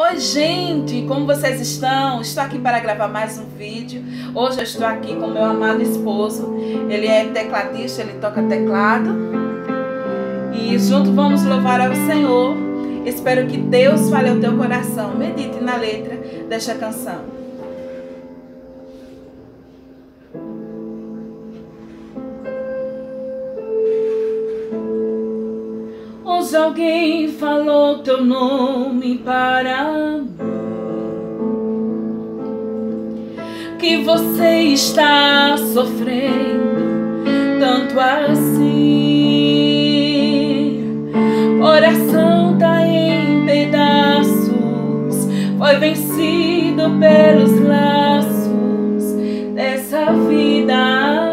Oi, gente, como vocês estão? Estou aqui para gravar mais um vídeo. Hoje eu estou aqui com meu amado esposo. Ele é tecladista, ele toca teclado. E junto vamos louvar ao Senhor. Espero que Deus fale ao teu coração. Medite na letra desta canção. Hoje alguém falou teu nome para mim. Que você está sofrendo tanto assim. Coração tá em pedaços, foi vencido pelos laços dessa vida.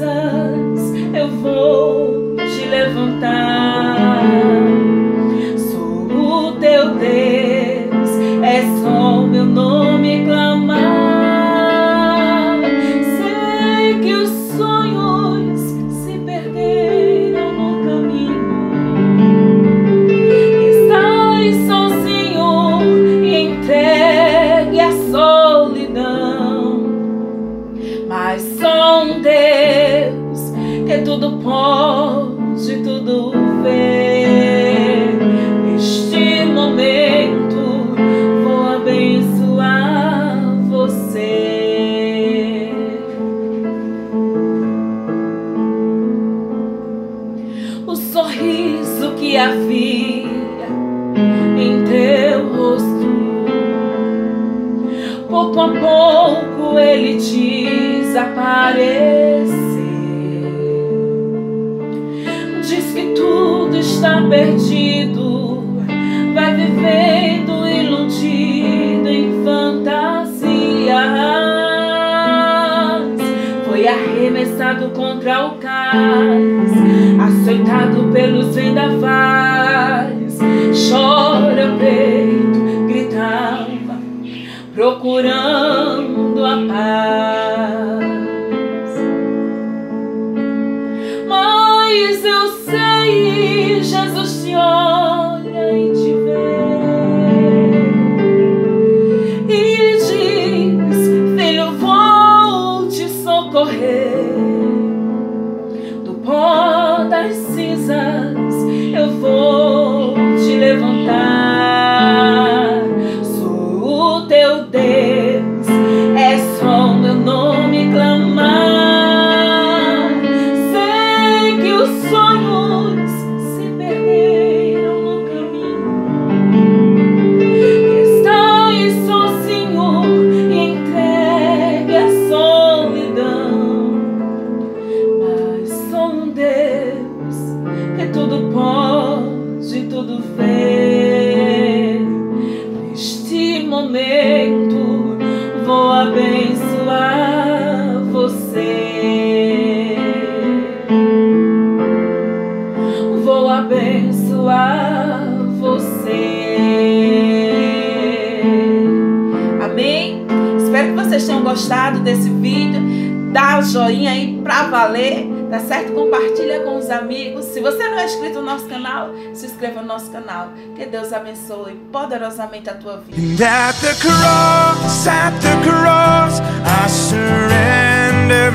Eu vou te levantar. Sou o teu Deus, é só o meu nome clamar. Que em teu rosto, pouco a pouco ele desapareceu. está perdido, vai vivendo iludido em fantasias. Foi arremessado contra o cais, aceitado pelos vendavais. Chora o peito, gritava, procurando a paz. Mas eu sei Jesus te olha e te vê e diz: Filho, vou te socorrer Vou abençoar você. Amém? Espero que vocês tenham gostado desse vídeo. Dá o joinha aí pra valer tá certo? Compartilha com os amigos. Se você não é inscrito no nosso canal, se inscreva no nosso canal. Que Deus abençoe poderosamente a tua vida. At the cross, at the cross, I surrender